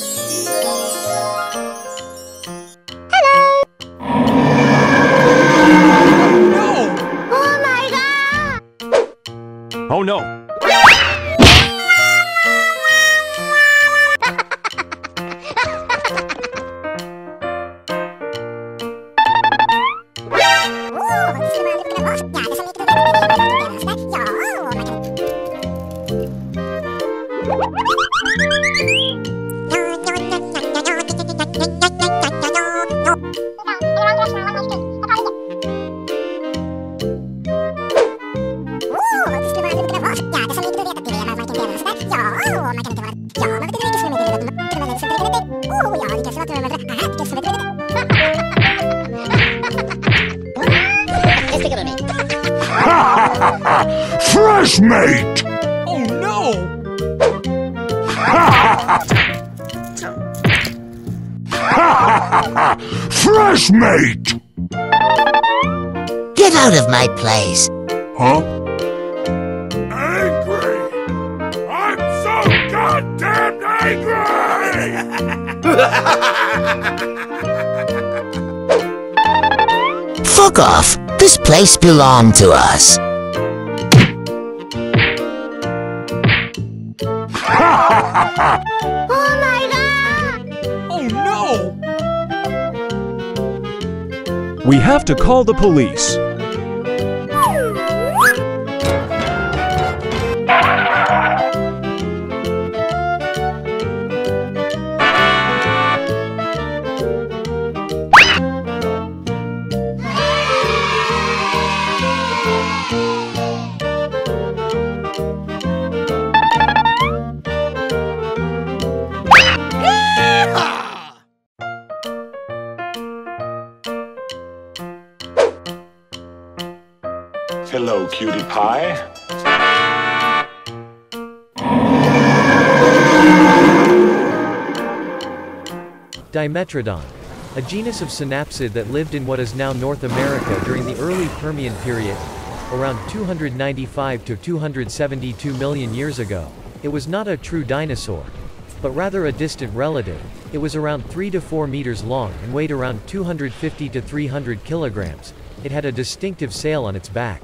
Oh my god! Oh no! Place. Huh? Angry! I'm so goddamn angry! Fuck off. This place belonged to us. Oh my god! Oh no! We have to call the police. Hello, cutie pie. Dimetrodon, a genus of synapsid that lived in what is now North America during the early Permian period, around 295 to 272 million years ago. It was not a true dinosaur, but rather a distant relative. It was around 3 to 4 meters long and weighed around 250 to 300 kilograms. It had a distinctive sail on its back.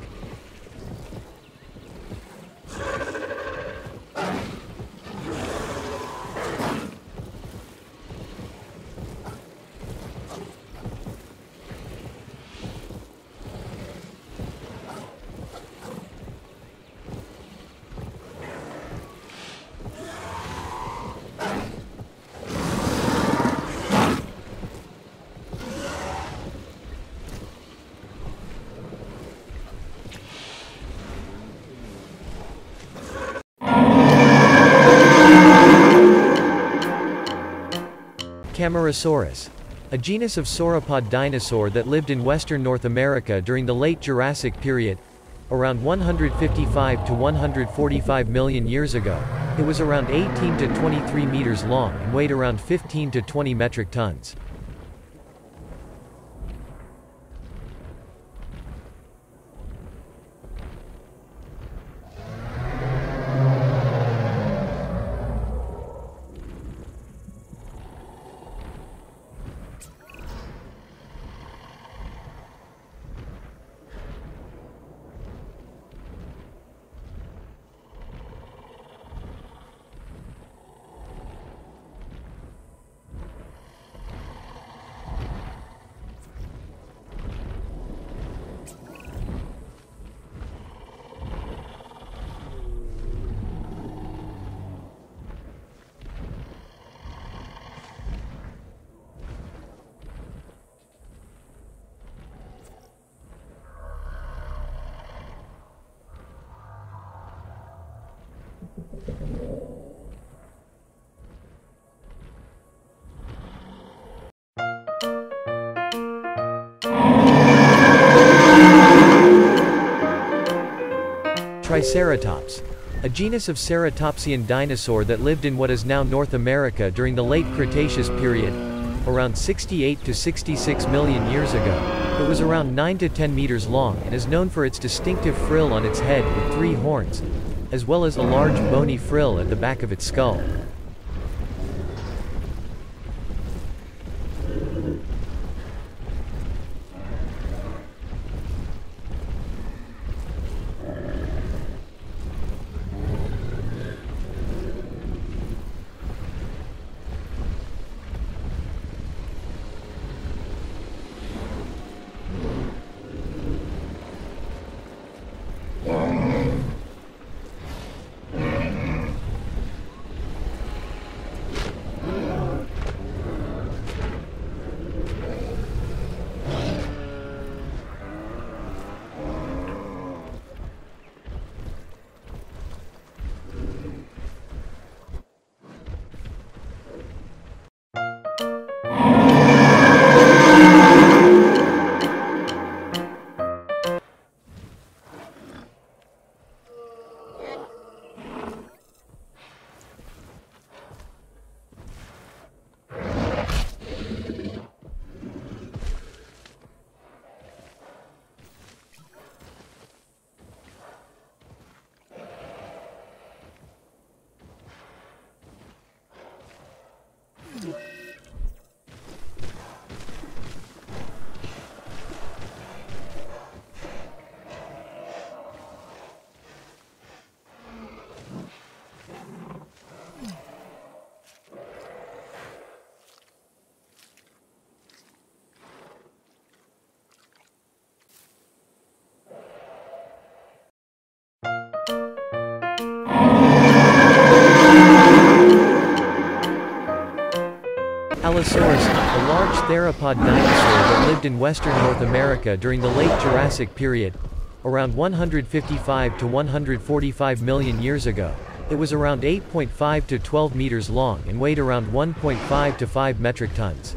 Camarasaurus, a genus of sauropod dinosaur that lived in western North America during the late Jurassic period, around 155 to 145 million years ago. It was around 18 to 23 meters long and weighed around 15 to 20 metric tons. Triceratops. A genus of ceratopsian dinosaur that lived in what is now North America during the late Cretaceous period, around 68 to 66 million years ago. It was around 9 to 10 meters long and is known for its distinctive frill on its head with three horns, as well as a large bony frill at the back of its skull. Theropod dinosaur that lived in western North America during the late Jurassic period, around 155 to 145 million years ago. It was around 8.5 to 12 meters long and weighed around 1.5 to 5 metric tons.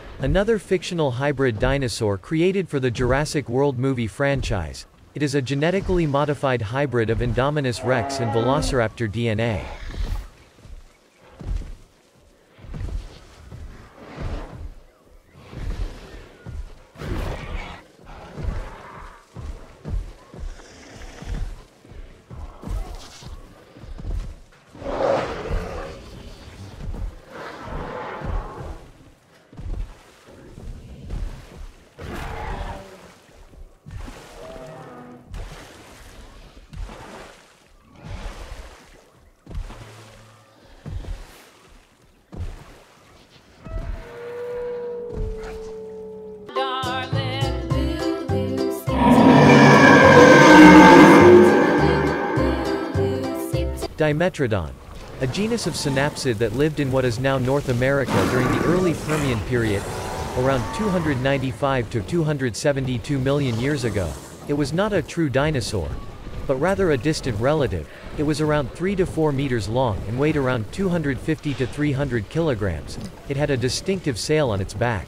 Another fictional hybrid dinosaur created for the Jurassic World movie franchise. It is a genetically modified hybrid of Indominus rex and Velociraptor DNA. Dimetrodon. A genus of synapsid that lived in what is now North America during the early Permian period, around 295 to 272 million years ago. It was not a true dinosaur, but rather a distant relative. It was around 3 to 4 meters long and weighed around 250 to 300 kilograms. It had a distinctive sail on its back.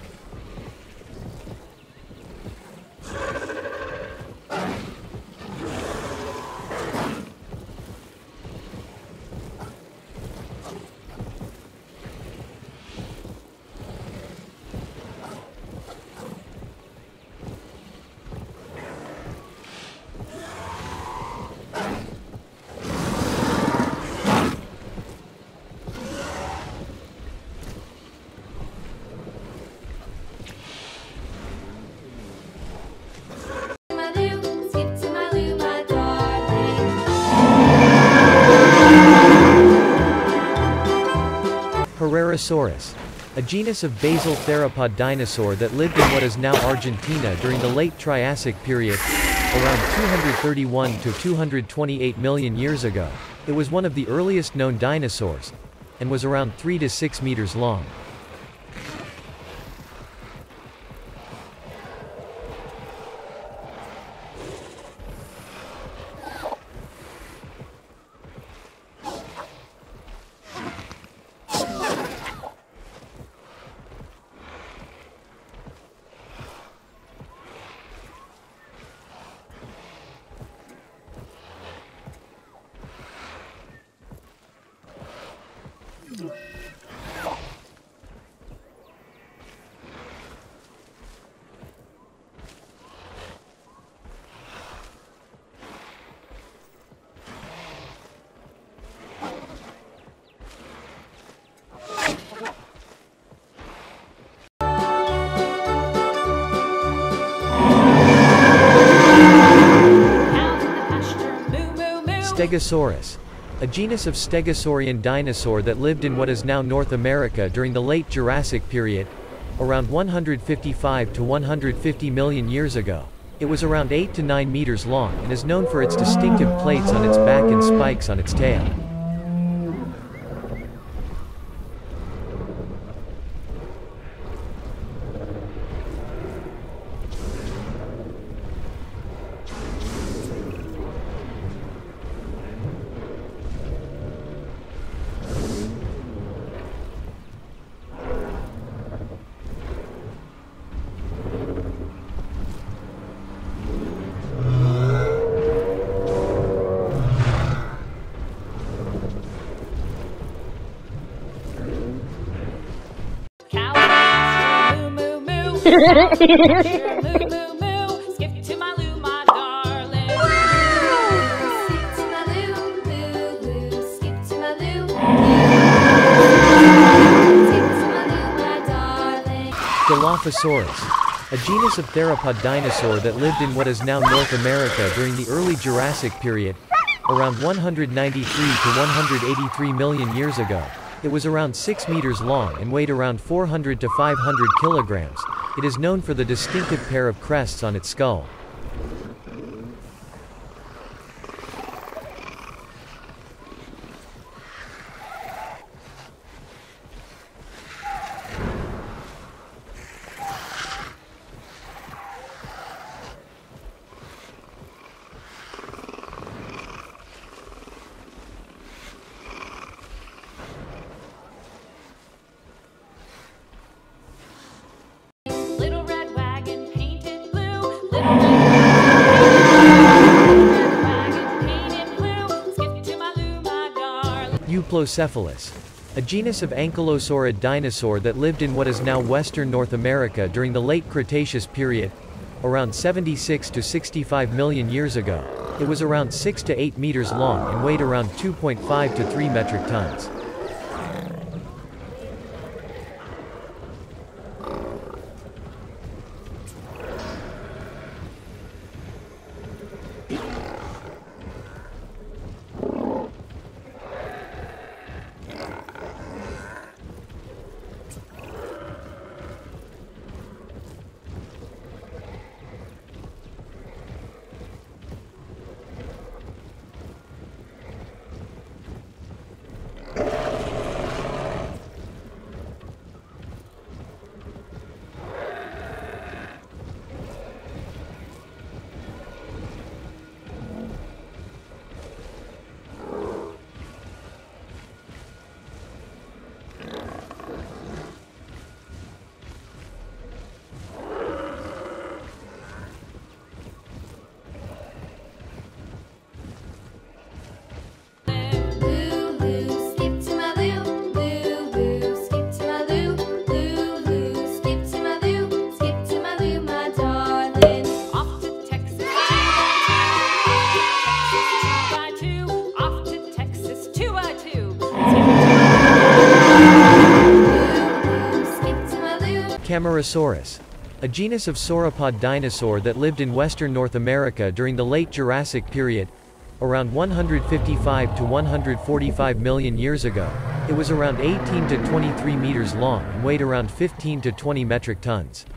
Herrerasaurus. A genus of basal theropod dinosaur that lived in what is now Argentina during the late Triassic period, around 231 to 228 million years ago. It was one of the earliest known dinosaurs, and was around 3 to 6 meters long. Stegosaurus. A genus of stegosaurian dinosaur that lived in what is now North America during the late Jurassic period, around 155 to 150 million years ago. It was around 8 to 9 meters long and is known for its distinctive plates on its back and spikes on its tail. Moo. Dilophosaurus. A genus of theropod dinosaur that lived in what is now North America during the early Jurassic period, around 193 to 183 million years ago. It was around 6 meters long and weighed around 400 to 500 kilograms. It is known for the distinctive pair of crests on its skull. Darling. Euoplocephalus. A genus of ankylosaurid dinosaur that lived in what is now western North America during the late Cretaceous period, around 76 to 65 million years ago. It was around 6 to 8 meters long and weighed around 2.5 to 3 metric tons. Camarasaurus. A genus of sauropod dinosaur that lived in western North America during the late Jurassic period, around 155 to 145 million years ago. It was around 18 to 23 meters long and weighed around 15 to 20 metric tons.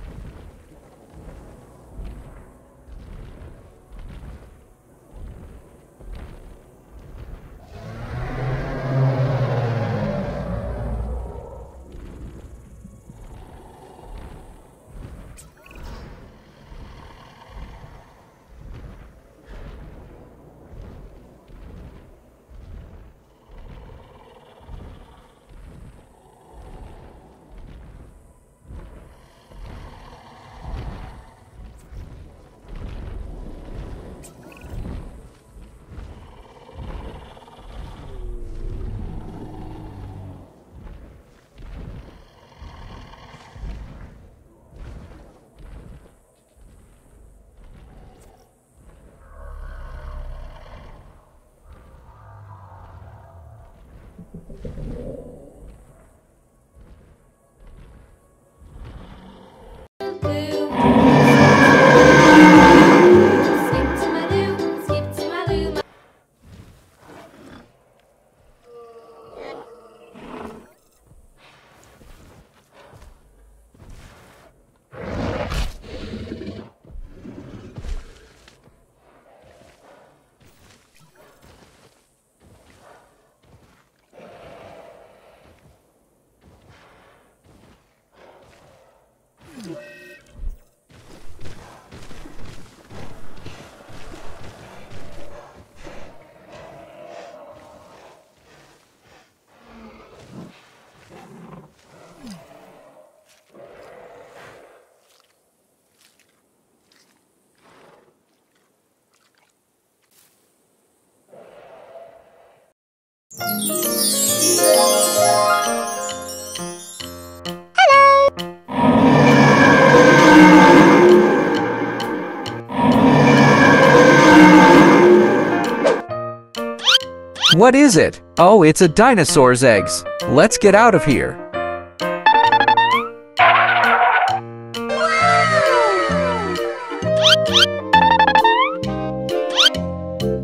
What is it? Oh, it's a dinosaur's eggs. Let's get out of here.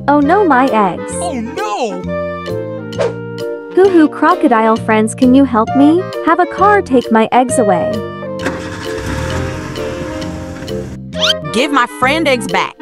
Oh no, my eggs. Oh no! Hoo hoo crocodile friends, can you help me? Have a car take my eggs away. Give my friend eggs back.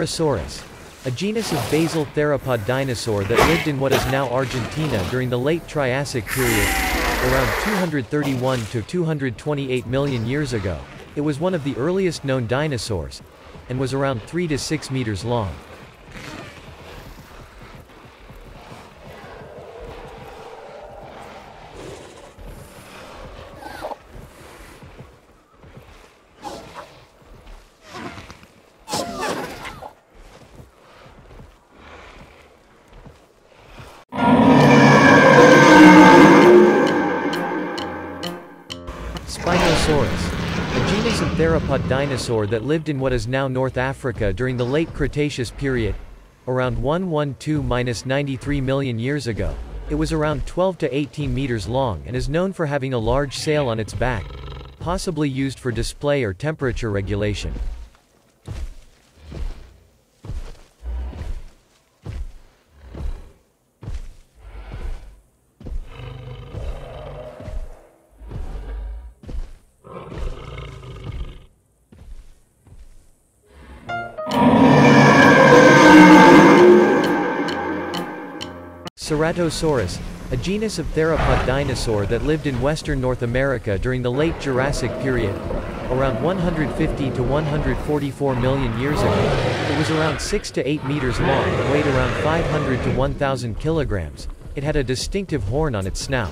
Herrerasaurus, a genus of basal theropod dinosaur that lived in what is now Argentina during the late Triassic period, around 231 to 228 million years ago. It was one of the earliest known dinosaurs, and was around 3 to 6 meters long. Dinosaur that lived in what is now North Africa during the late Cretaceous period, around 112-93 million years ago. It was around 12 to 18 meters long and is known for having a large sail on its back, possibly used for display or temperature regulation. Ceratosaurus, a genus of theropod dinosaur that lived in western North America during the late Jurassic period, around 150 to 144 million years ago. It was around 6 to 8 meters long and weighed around 500 to 1,000 kilograms. It had a distinctive horn on its snout.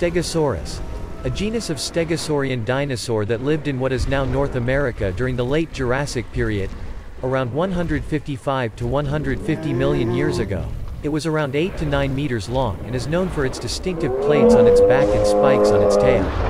Stegosaurus, a genus of stegosaurian dinosaur that lived in what is now North America during the late Jurassic period, around 155 to 150 million years ago. It was around 8 to 9 meters long and is known for its distinctive plates on its back and spikes on its tail.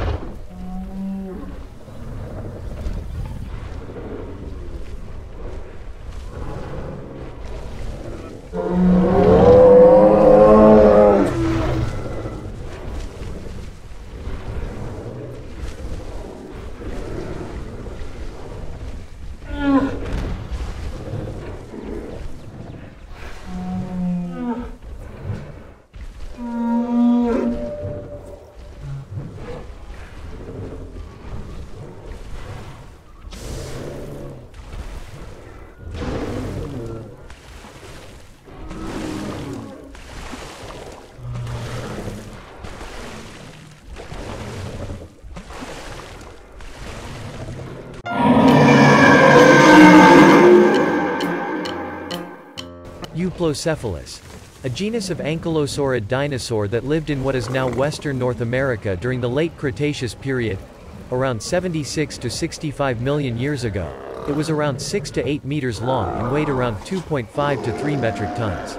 Euoplocephalus, a genus of ankylosaurid dinosaur that lived in what is now western North America during the late Cretaceous period, around 76 to 65 million years ago. It was around 6 to 8 meters long and weighed around 2.5 to 3 metric tons.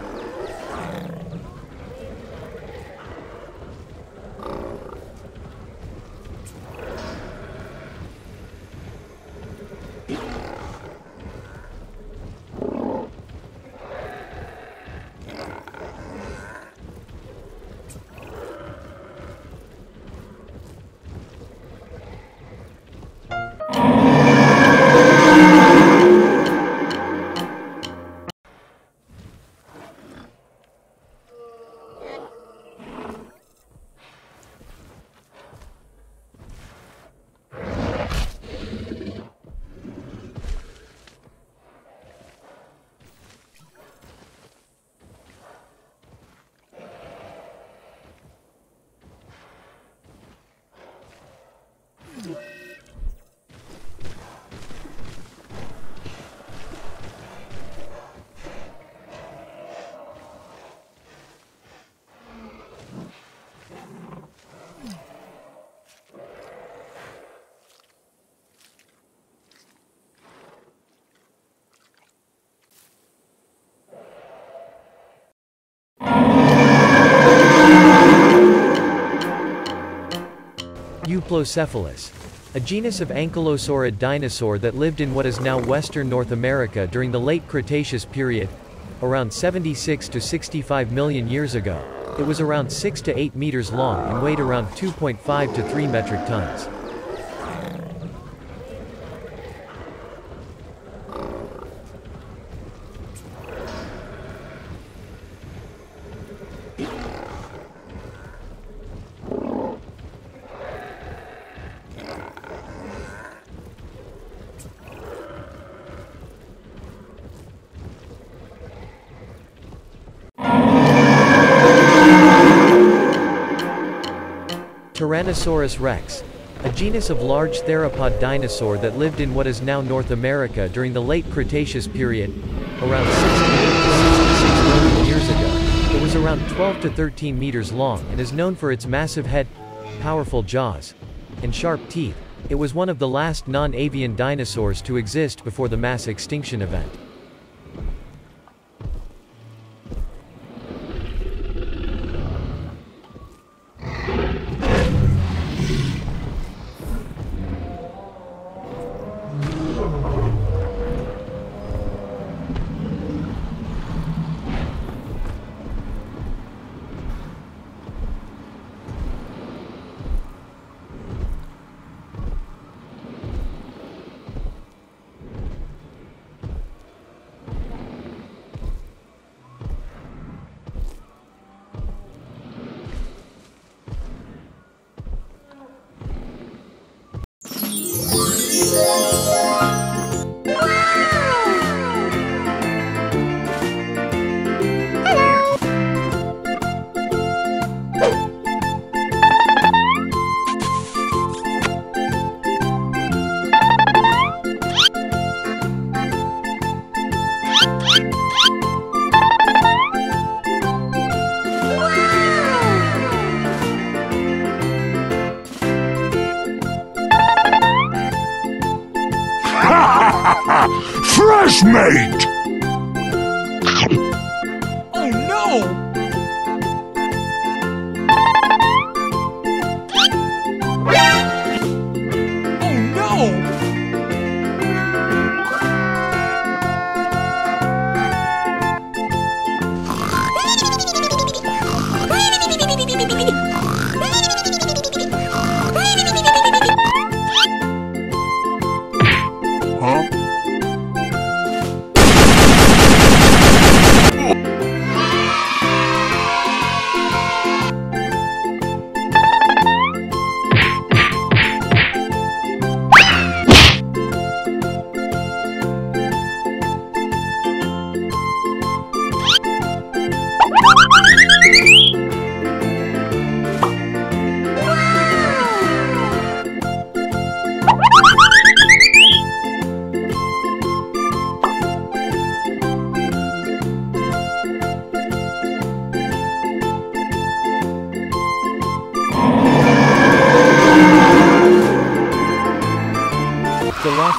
Euoplocephalus, a genus of ankylosaurid dinosaur that lived in what is now western North America during the late Cretaceous period, around 76 to 65 million years ago. It was around 6 to 8 meters long and weighed around 2.5 to 3 metric tons. Tyrannosaurus rex, a genus of large theropod dinosaur that lived in what is now North America during the late Cretaceous period, around 68 to 66 million years ago. It was around 12 to 13 meters long and is known for its massive head, powerful jaws, and sharp teeth. It was one of the last non-avian dinosaurs to exist before the mass extinction event.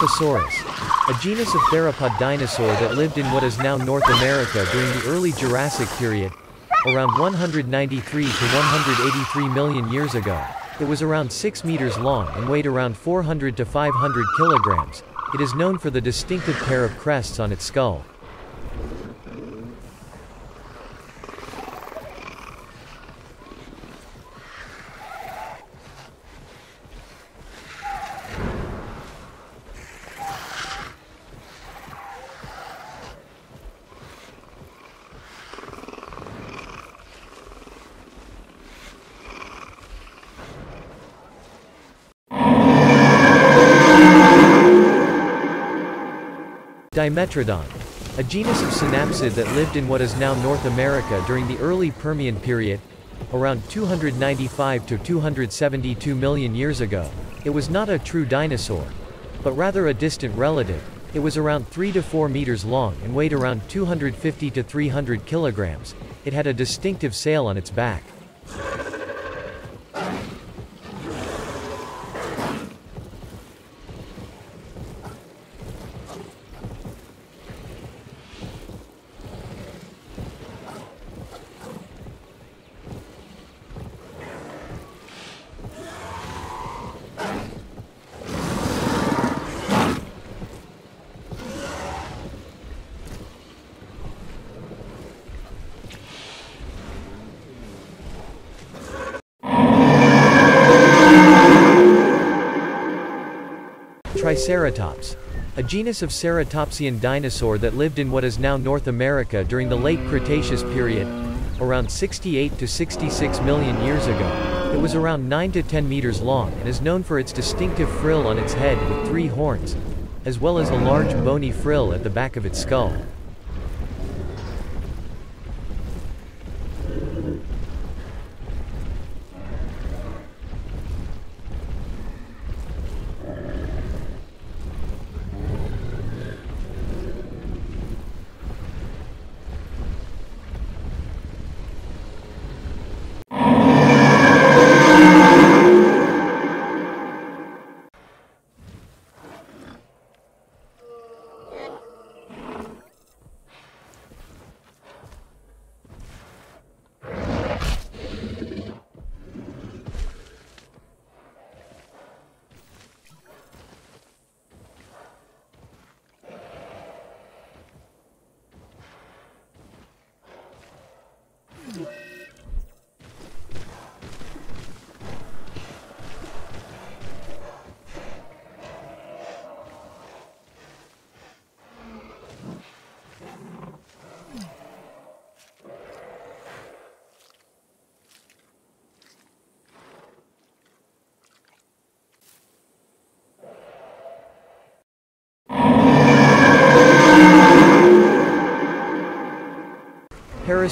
Dilophosaurus, a genus of theropod dinosaur that lived in what is now North America during the early Jurassic period, around 193 to 183 million years ago. It was around 6 meters long and weighed around 400 to 500 kilograms. It is known for the distinctive pair of crests on its skull. Dimetrodon, a genus of synapsid that lived in what is now North America during the early Permian period, around 295 to 272 million years ago. It was not a true dinosaur, but rather a distant relative. It was around 3 to 4 meters long and weighed around 250 to 300 kilograms. It had a distinctive sail on its back. Triceratops. A genus of ceratopsian dinosaur that lived in what is now North America during the late Cretaceous period, around 68 to 66 million years ago. It was around 9 to 10 meters long and is known for its distinctive frill on its head with three horns, as well as a large bony frill at the back of its skull.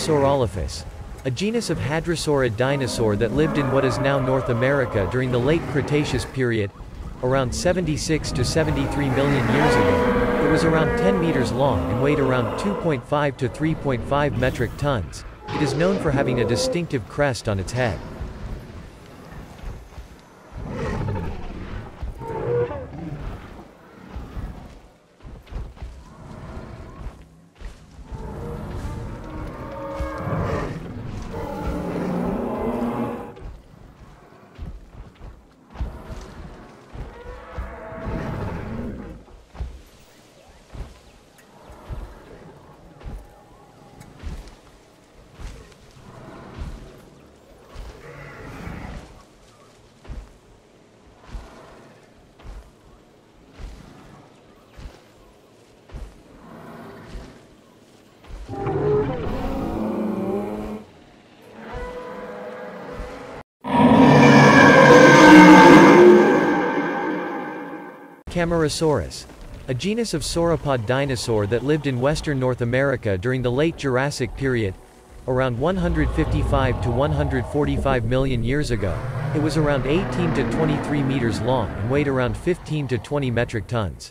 Parasaurolophus. A genus of hadrosaurid dinosaur that lived in what is now North America during the late Cretaceous period, around 76 to 73 million years ago. It was around 10 meters long and weighed around 2.5 to 3.5 metric tons. It is known for having a distinctive crest on its head. Camarasaurus. A genus of sauropod dinosaur that lived in western North America during the late Jurassic period, around 155 to 145 million years ago. It was around 18 to 23 meters long and weighed around 15 to 20 metric tons.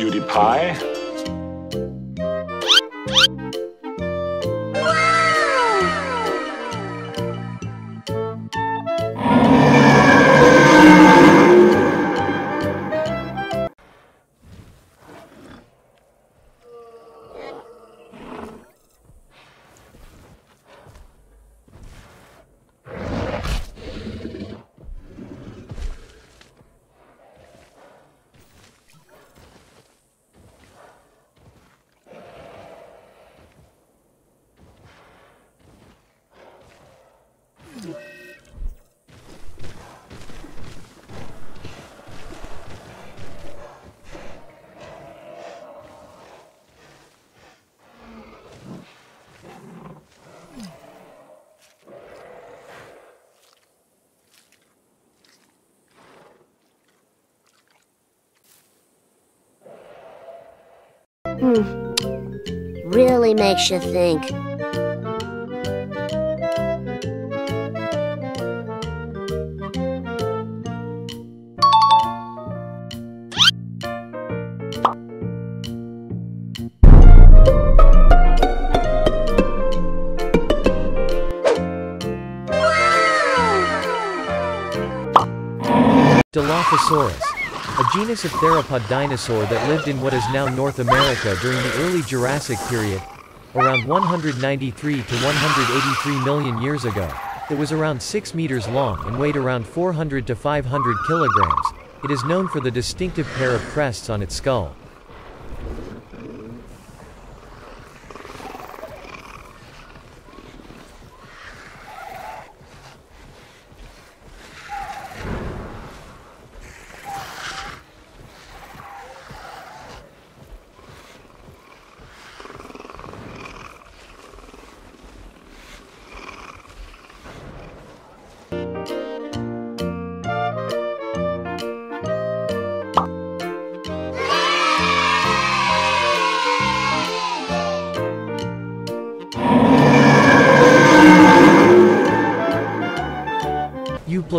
Hello, Hmm. Really makes you think. Genus of theropod dinosaur that lived in what is now North America during the early Jurassic period, around 193 to 183 million years ago. It was around 6 meters long and weighed around 400 to 500 kilograms. It is known for the distinctive pair of crests on its skull.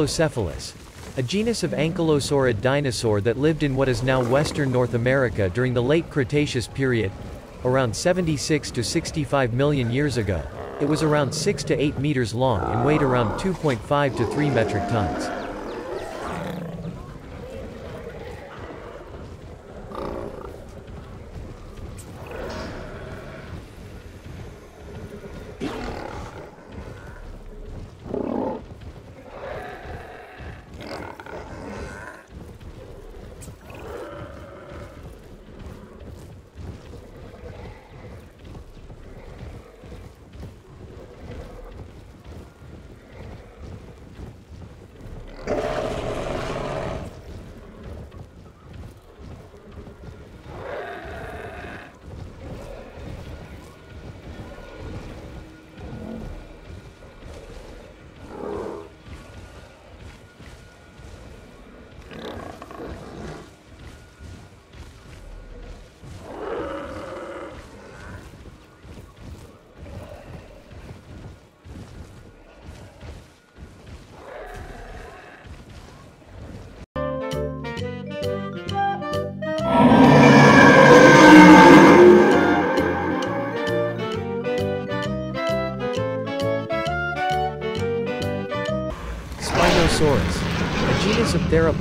Euoplocephalus, a genus of ankylosaurid dinosaur that lived in what is now western North America during the late Cretaceous period, around 76 to 65 million years ago. It was around 6 to 8 meters long and weighed around 2.5 to 3 metric tons.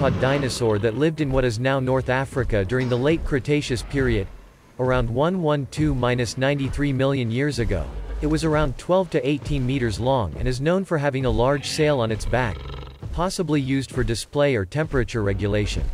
Genus dinosaur that lived in what is now North Africa during the late Cretaceous period, around 112-93 million years ago. It was around 12 to 18 meters long and is known for having a large sail on its back, possibly used for display or temperature regulation.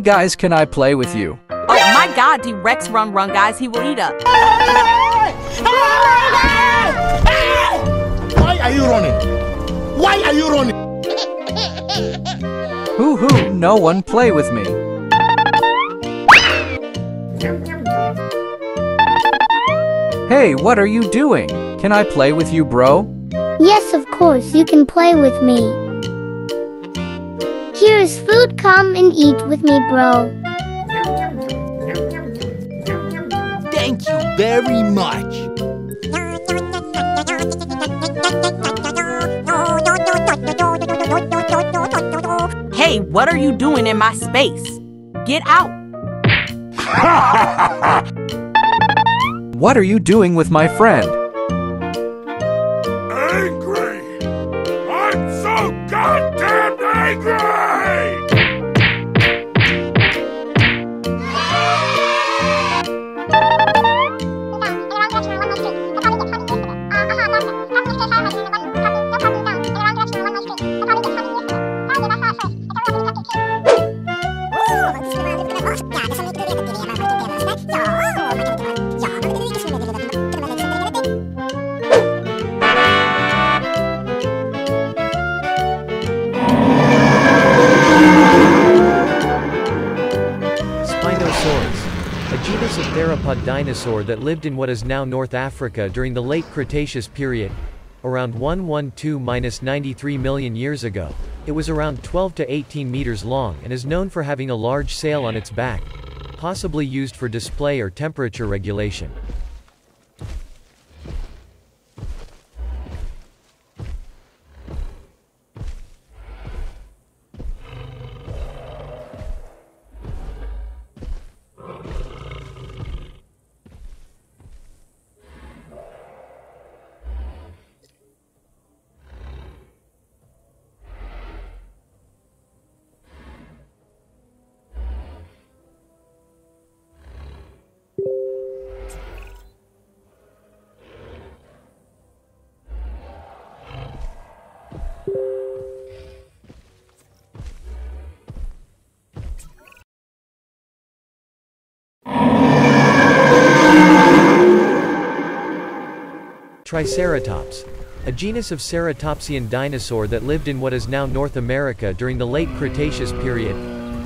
Guys, can I play with you? Oh my god, T-Rex run run guys, he will eat up. Why are you running? Why are you running? Hoo hoo, no one play with me. Hey, what are you doing? Can I play with you, bro? Yes, of course, you can play with me. Here is food, come and eat with me, bro. Thank you very much. Hey, what are you doing in my space? Get out. What are you doing with my friend? Dinosaur that lived in what is now North Africa during the late Cretaceous period, around 112-93 million years ago. It was around 12 to 18 meters long and is known for having a large sail on its back, possibly used for display or temperature regulation. Triceratops, a genus of ceratopsian dinosaur that lived in what is now North America during the late Cretaceous period,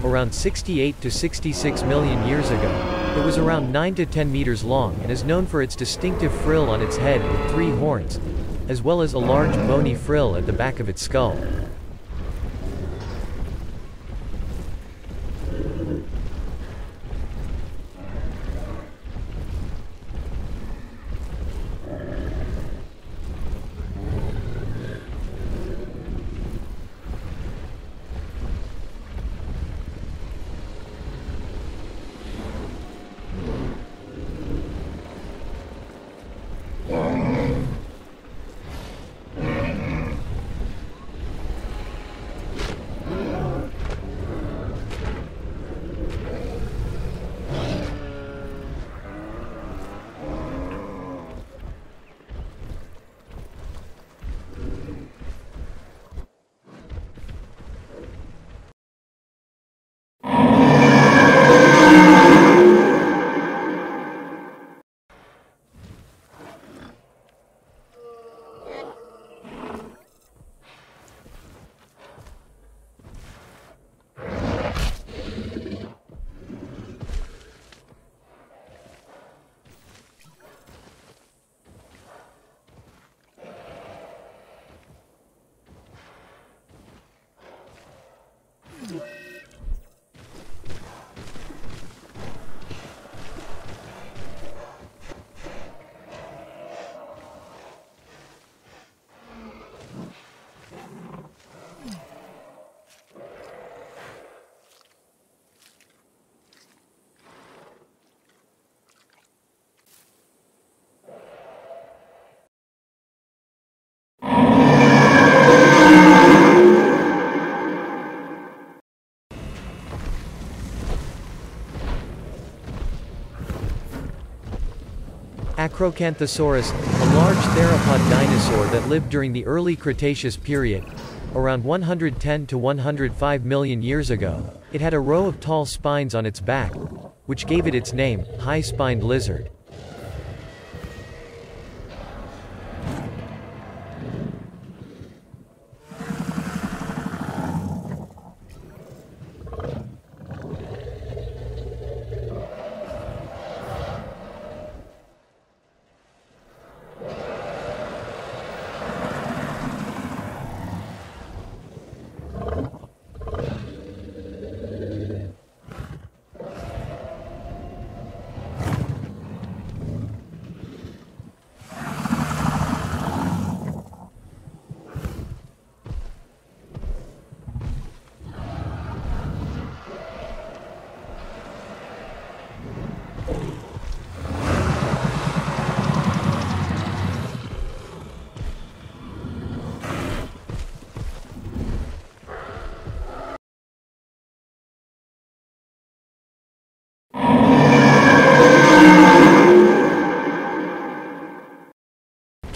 around 68 to 66 million years ago. It was around 9 to 10 meters long and is known for its distinctive frill on its head with three horns, as well as a large bony frill at the back of its skull. Acrocanthosaurus, a large theropod dinosaur that lived during the early Cretaceous period, around 110 to 105 million years ago, It had a row of tall spines on its back, which gave it its name, high-spined lizard.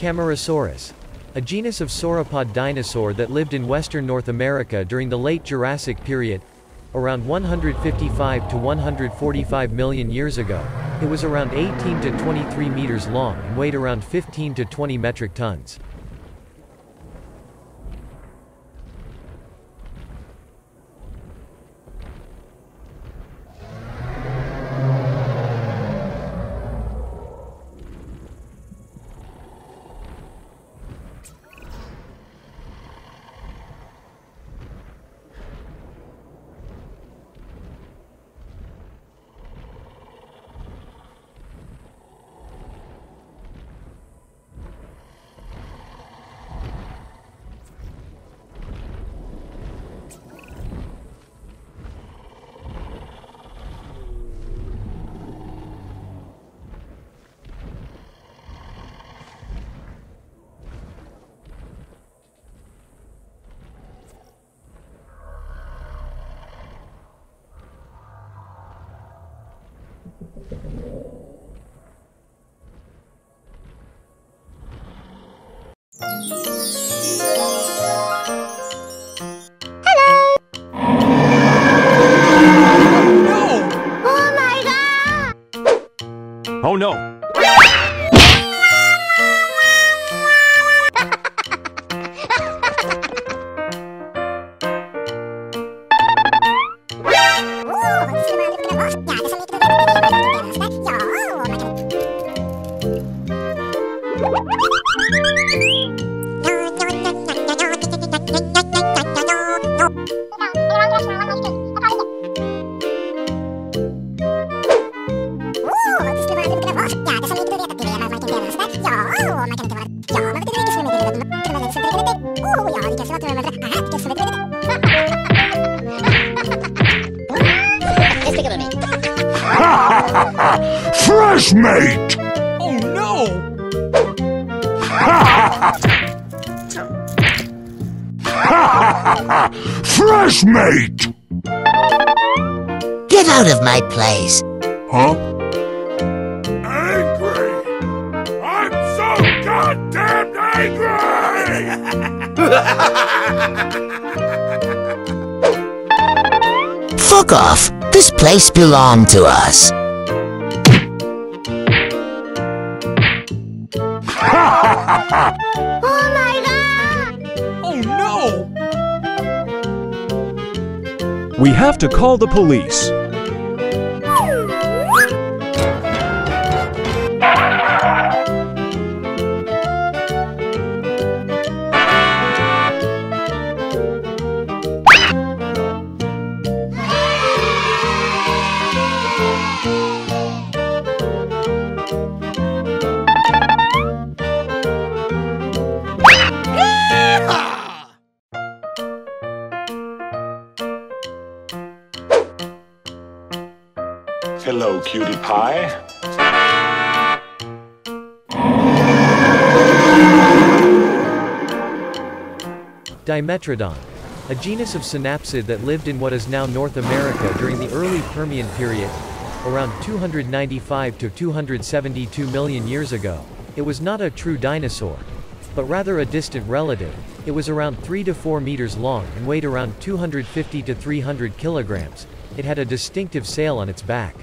Camarasaurus. A genus of sauropod dinosaur that lived in western North America during the late Jurassic period, around 155 to 145 million years ago. It was around 18 to 23 meters long and weighed around 15 to 20 metric tons. Fresh mate! Get out of my place. Huh? Angry! I'm so goddamn angry! Fuck off. This place belonged to us. We have to call the police. Dimetrodon. A genus of synapsid that lived in what is now North America during the early Permian period, around 295 to 272 million years ago. It was not a true dinosaur. but rather a distant relative. It was around 3 to 4 meters long and weighed around 250 to 300 kilograms. It had a distinctive sail on its back.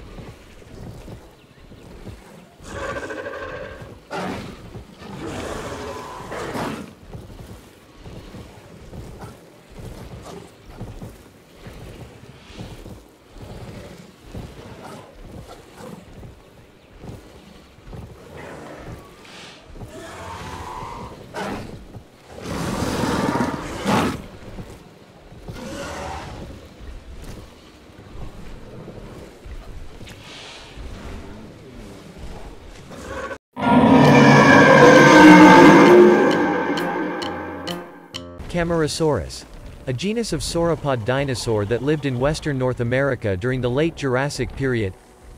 Camarasaurus. A genus of sauropod dinosaur that lived in western North America during the late Jurassic period,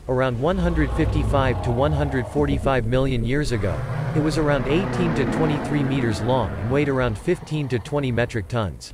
around 155 to 145 million years ago. It was around 18 to 23 meters long and weighed around 15 to 20 metric tons.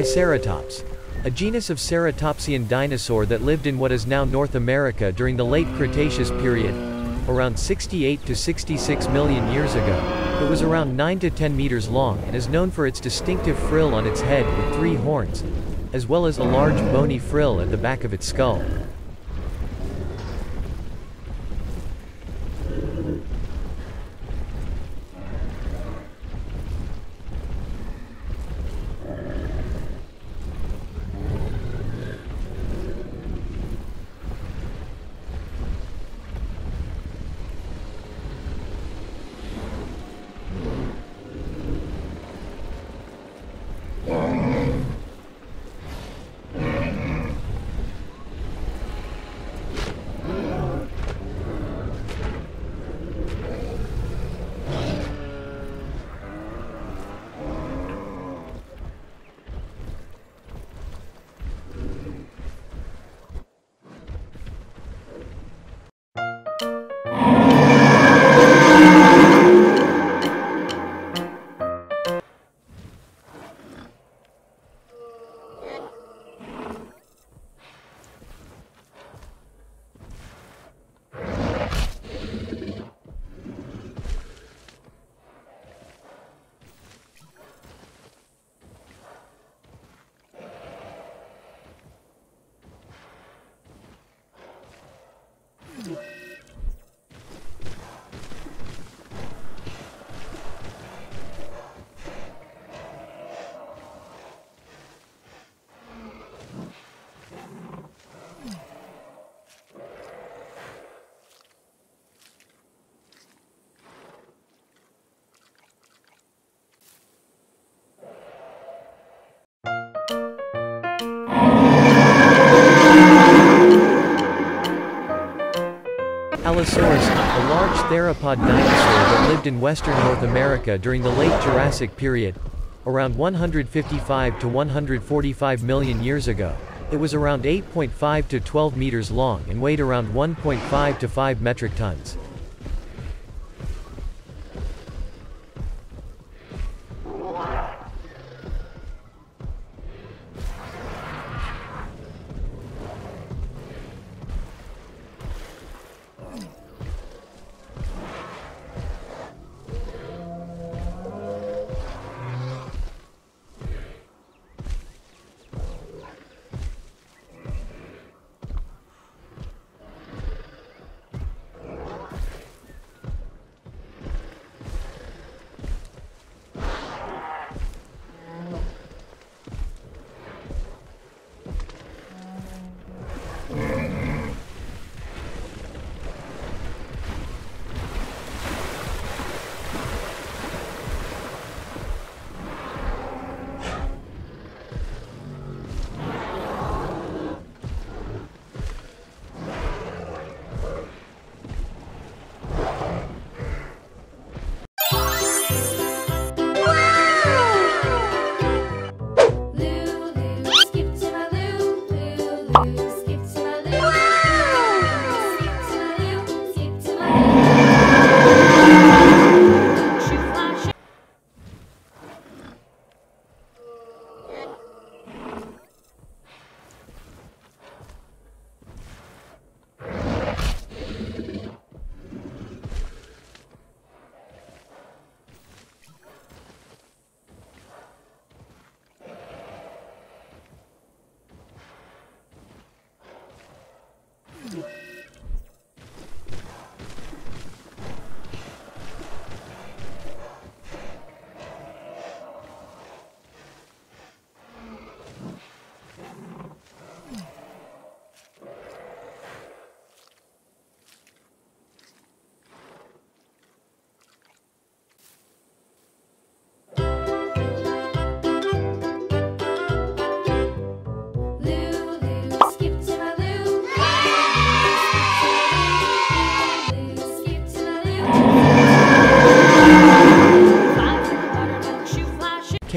Triceratops. A genus of ceratopsian dinosaur that lived in what is now North America during the late Cretaceous period, around 68 to 66 million years ago. It was around 9 to 10 meters long and is known for its distinctive frill on its head with three horns, as well as a large bony frill at the back of its skull. Theropod dinosaur that lived in western North America during the late Jurassic period, around 155 to 145 million years ago. It was around 8.5 to 12 meters long and weighed around 1.5 to 5 metric tons.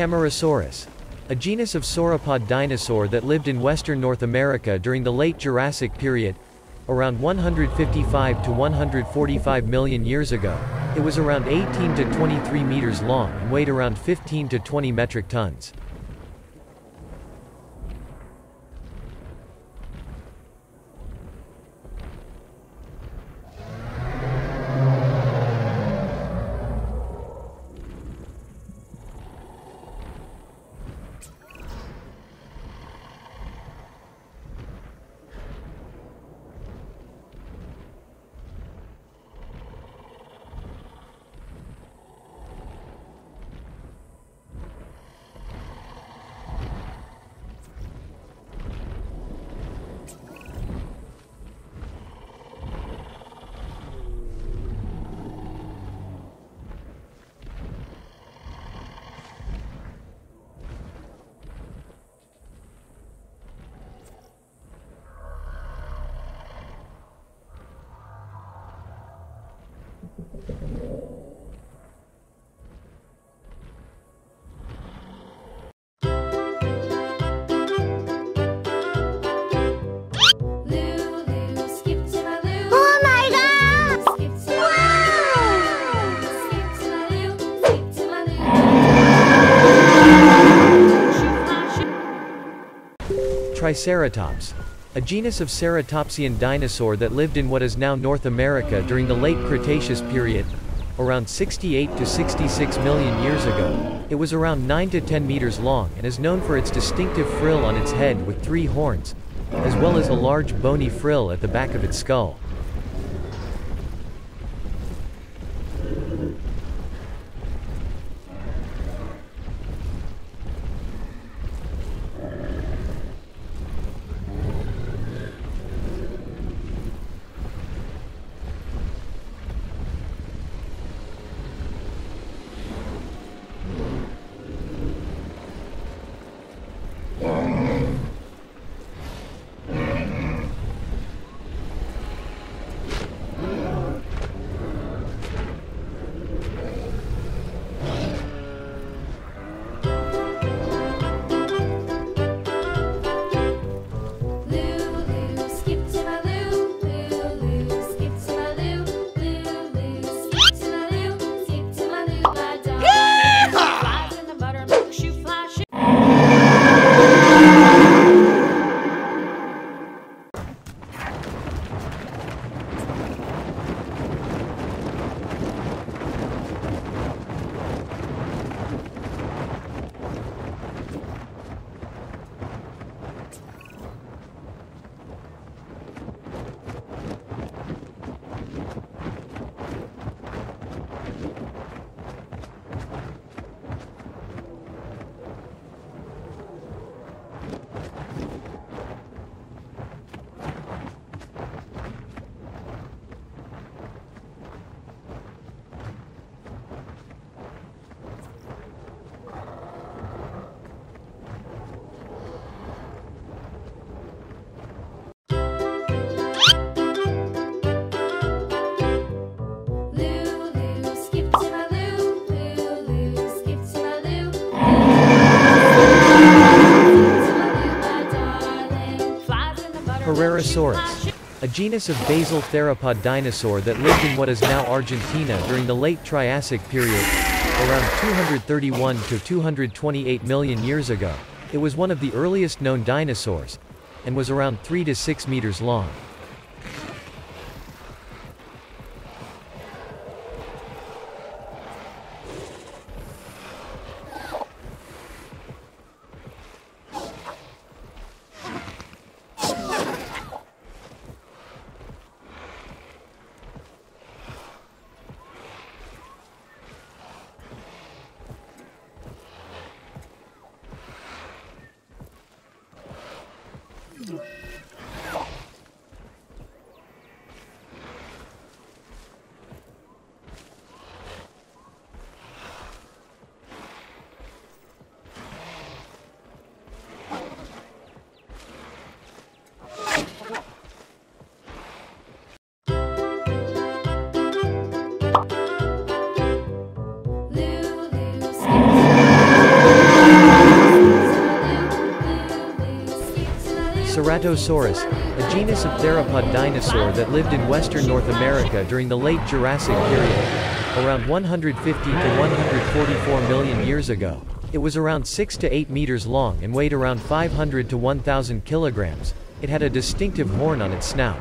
Camarasaurus. A genus of sauropod dinosaur that lived in western North America during the late Jurassic period, around 155 to 145 million years ago. It was around 18 to 23 meters long and weighed around 15 to 20 metric tons. Triceratops. A genus of ceratopsian dinosaur that lived in what is now North America during the late Cretaceous period, around 68 to 66 million years ago. It was around 9 to 10 meters long and is known for its distinctive frill on its head with three horns, as well as a large bony frill at the back of its skull. Herrerasaurus. A genus of basal theropod dinosaur that lived in what is now Argentina during the late Triassic period, around 231 to 228 million years ago. It was one of the earliest known dinosaurs, and was around 3 to 6 meters long. Ceratosaurus, a genus of theropod dinosaur that lived in western North America during the late Jurassic period, around 150 to 144 million years ago. It was around 6 to 8 meters long and weighed around 500 to 1000 kilograms. It had a distinctive horn on its snout.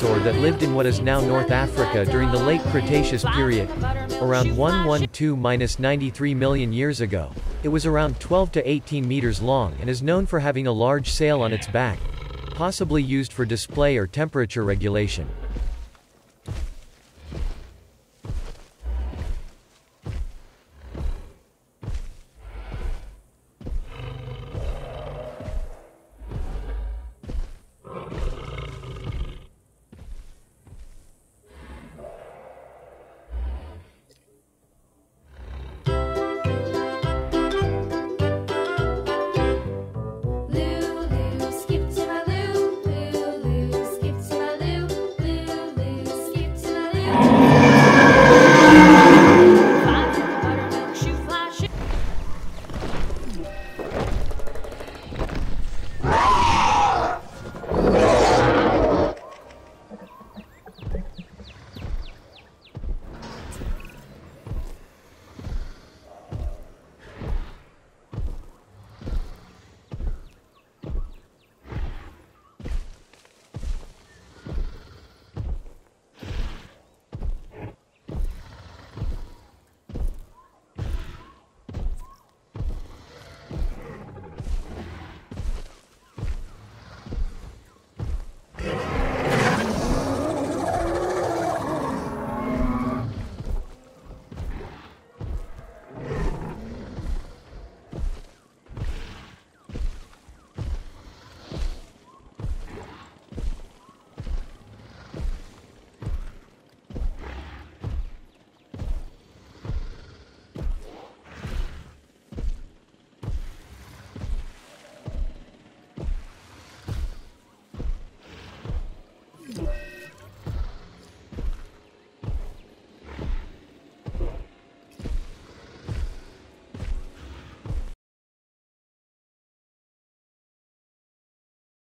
Dinosaur that lived in what is now North Africa during the late Cretaceous period, around 112-93 million years ago. It was around 12 to 18 meters long and is known for having a large sail on its back, possibly used for display or temperature regulation.